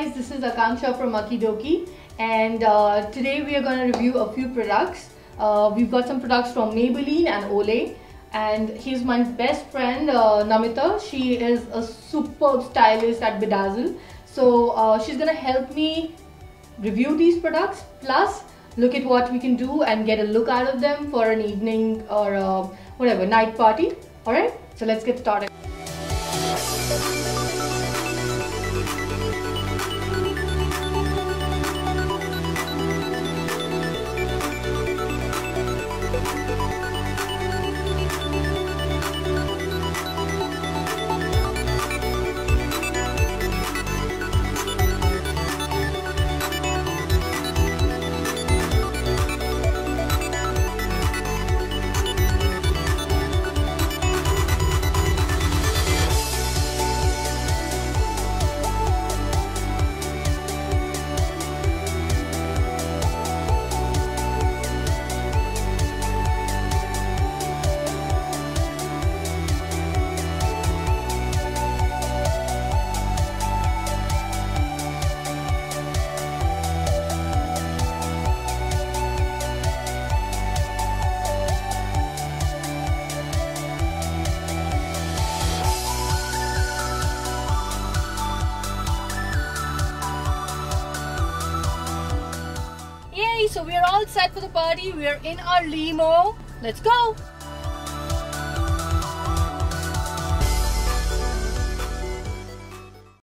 guys, this is Akanksha from Akki Dokie and uh, today we are going to review a few products. Uh, we've got some products from Maybelline and Olay and he's my best friend uh, Namita. She is a superb stylist at Bedazzle. So uh, she's going to help me review these products plus look at what we can do and get a look out of them for an evening or uh, whatever night party. Alright, so let's get started. So we are all set for the party. We are in our limo. Let's go.